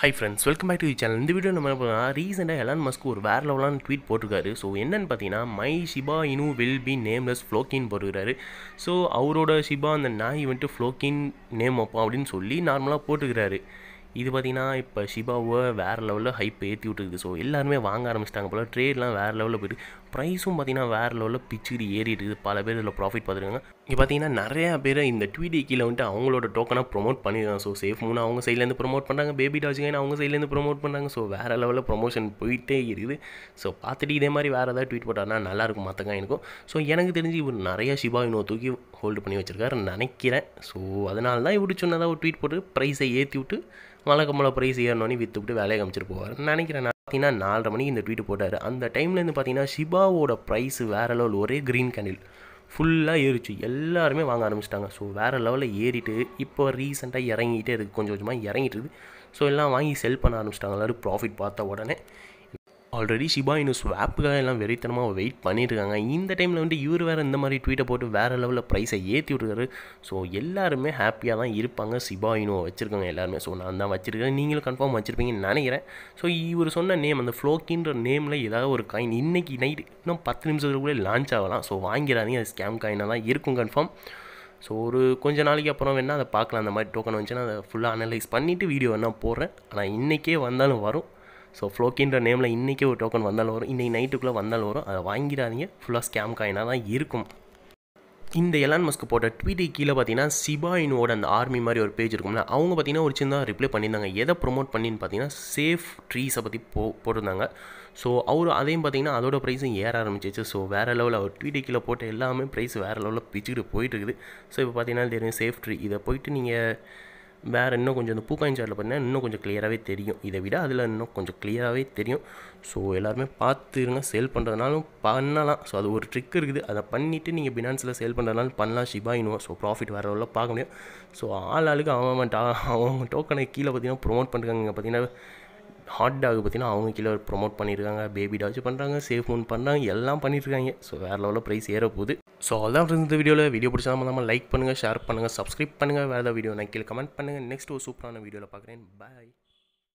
Hi friends welcome back to channel இந்த video நம்ம என்ன ரீசெண்டாக எலான் மஸ்க் ஒரு வேற லெவலான ட்வீட் போட்டிருக்காரு. ஸோ என்னன்னு பார்த்தீங்கன்னா my Shiba Inu will be nameless ஃப்ளோக்கின் போட்டுருக்காரு. ஸோ அவரோட ஷிபா அந்த நாய் வந்துட்டு ஃப்ளோக்கின் நேம் அப்பா அப்படின்னு சொல்லி நார்மலாக போட்டுக்கிறாரு. இது பார்த்திங்கன்னா இப்போ ஷிபாவை வேறு லெவலில் ஹைப் ஏற்றி விட்டுருக்குது. ஸோ எல்லாருமே வாங்க ஆரம்பிச்சிட்டாங்க போல். ட்ரேட்லாம் வேறு லெவலில் போயிட்டு ப்ரைஸும் பார்த்தீங்கன்னா வேறு லெவலில் பிச்சுக்கிட்டு ஏறிட்டு இருக்குது. பல பேர் இதில் ப்ராஃபிட் பார்த்துருக்காங்க. இங்கே பார்த்தீங்கன்னா நிறையா பேர் இந்த ட்வீட் கீழே வந்துட்டு அவங்களோட டோக்கனாக ப்ரொமோட் பண்ணிடுறாங்க ஸோ சேஃப் மூணு அவங்க சைட்லேருந்து ப்ரொமோட் பண்ணுறாங்க பேபி டாஜிகைன் அவங்க சைட்லேருந்து ப்ரொமோட் பண்ணுறாங்க ஸோ வேறு லெவலில் ப்ரொமோஷன் போயிட்டே இருக்குது. ஸோ பார்த்துட்டு இதே மாதிரி வேறு ஏதாவது ட்வீட் போட்டார்னா நல்லாயிருக்கும் மற்ற எனக்கும் ஸோ எனக்கு தெரிஞ்சு இவர் நிறையா ஷிபா இன்னும் தூக்கி ஹோல்டு பண்ணி வச்சிருக்காரு நினைக்கிறேன். ஸோ அதனால தான் இப்படி சொன்னதாக ஒரு ட்வீட் போட்டு ப்ரைஸை ஏற்றி விட்டு வழக்கம்போல ப்ரைஸ் ஏறணும்னு விற்று விட்டு வேலையை காமிச்சிட்டு போவார். நினைக்கிறேன் நான் பார்த்தீங்கன்னா நாலரை மணிக்கு இந்த ட்வீட் போட்டார். அந்த டைம்லேருந்து பார்த்தீங்கன்னா ஷிபாவோட ப்ரைஸ் வேறு லெவல் ஒரே க்ரீன் கேண்டில் ஃபுல்லாக ஏறிச்சு. எல்லாருமே வாங்க ஆரம்பிச்சிட்டாங்க. ஸோ வேறு லெவலில் ஏறிட்டு இப்போ ரீசெண்டாக இறங்கிட்டே இருக்குது கொஞ்சம் கொஞ்சமாக இறங்கிட்டு இருக்குது ஸோ எல்லாம் வாங்கி செல் பண்ண ஆரம்பிச்சிட்டாங்க. எல்லோரும் ப்ராஃபிட் பார்த்த உடனே ஆல்ரெடி ஷிபா இன்னும் ஸ்வாப்புக்காக எல்லாம் வெறித்தனமாக வெயிட் பண்ணியிருக்காங்க இந்த டைமில் வந்து இவர் வேறு இந்த மாதிரி ட்வீட்டை போட்டு வேறு லெவலில் ப்ரைஸை ஏற்றி விட்டுருக்காரு. ஸோ எல்லாருமே ஹாப்பியாக தான் இருப்பாங்க. சிபா இனுவை வச்சுருக்காங்க எல்லாருமே. ஸோ நான் தான் வச்சுருக்கேன். நீங்களும் கன்ஃபார்ம் வச்சுருப்பீங்கன்னு நினைக்கிறேன். ஸோ இவர் சொன்ன நேம் அந்த ஃப்ளோக்கின்ற நேமில் ஏதாவது ஒரு காயின் இன்றைக்கி நைட் இன்னும் பத்து நிமிஷத்துக்குள்ளே லான்ச் ஆகலாம். ஸோ வாங்கிறாதீங்க அது ஸ்கேம் காயினாக தான் இருக்கும் கன்ஃபார்ம் ஸோ ஒரு கொஞ்ச நாளைக்கு அப்புறம் வேணால் அதை பார்க்கலாம். அந்த மாதிரி டோக்கன் வந்துச்சுன்னா அதை ஃபுல்லாக அனலைஸ் பண்ணிவிட்டு வீடியோ வேணால் போடுறேன். ஆனால் இன்றைக்கே வந்தாலும் வரும். ஸோ ஃப்ளோக்கின்ற நேமில் இன்றைக்கே ஒரு டோக்கன் வந்தாலும் வரும். இன்றைக்கி நைட்டுக்குள்ளே வந்தாலும் வரும். அதை வாங்கிடாதீங்க. ஃபுல்லாக ஸ்கேம் காயினாக தான் இருக்கும். இந்த எலான் மஸ்க்கு போட்ட ட்வீட்டுக்கு கீழே பார்த்தீங்கன்னா சிபாயினோட அந்த ஆர்மி மாதிரி ஒரு பேஜ் இருக்கும்ல. அவங்க பார்த்தீங்கன்னா ஒரு சின்ன ரிப்ளை பண்ணியிருந்தாங்க. எதை ப்ரொமோட் பண்ணின்னு பார்த்தீங்கன்னா சேஃப் ட்ரீஸை பற்றி போ போட்டிருந்தாங்க. ஸோ அவர் அதையும் பார்த்தீங்கன்னா அதோட ப்ரைஸும் ஏற ஆரம்பிச்சிச்சு. ஸோ வேறு லெவலில் அவர் ட்வீட்டு கீழே போட்ட எல்லாமே ப்ரைஸ் வேறு லெவலில் பிச்சுக்கிட்டு போயிட்டு இருக்குது. ஸோ இப்போ பார்த்தீங்கன்னா தெரியும் சேஃப் ட்ரீ இதை போயிட்டு நீங்கள் வேறு இன்னும் கொஞ்சம் இந்த பூக்காயின் சார்ட்டில் பார்த்தீங்கன்னா இன்னும் கொஞ்சம் கிளியராகவே தெரியும். இதை விட அதில் இன்னும் கொஞ்சம் கிளியராகவே தெரியும். ஸோ எல்லாருமே பார்த்துருங்க சேல் பண்ணுறதுனாலும் பண்ணலாம். ஸோ அது ஒரு ட்ரிக் இருக்குது. அதை பண்ணிவிட்டு நீங்கள் பினான்ஸில் சேல் பண்ணுறதுனால பண்ணலாம். ஷிபா இனுவா ஸோ ப்ராஃபிட் வேறு எவ்வளோ பார்க்க முடியும். ஸோ ஆள் ஆளுக்கு அவன் டா அவங்க டோக்கனை கீழே பார்த்தீங்கன்னா ப்ரொமோட் பண்ணுறாங்க பார்த்தீங்கன்னா ஹாட் டாக் பார்த்தீங்கன்னா அவங்க கீழே ப்ரொமோட் பண்ணியிருக்காங்க பேபி டாச் பண்ணுறாங்க சேஃப் மூன் பண்ணுறாங்க எல்லாம் பண்ணியிருக்காங்க ஸோ வேறு லெவலில் ப்ரைஸ் ஏற போகுது. ஸோ அதான் இந்த வீடியோவில் வீடியோ பிடிச்சா நம்ம லைக் பண்ணுங்கள் ஷேர் பண்ணுங்கள் சப்ஸ்கிரைப் பண்ணுங்கள் வேறு வீடியோ நான் கீழே கமெண்ட் பண்ணுங்கள் நெக்ஸ்ட் ஒரு சூப்பரான வீடியோவில் பார்க்குறேன். பாய்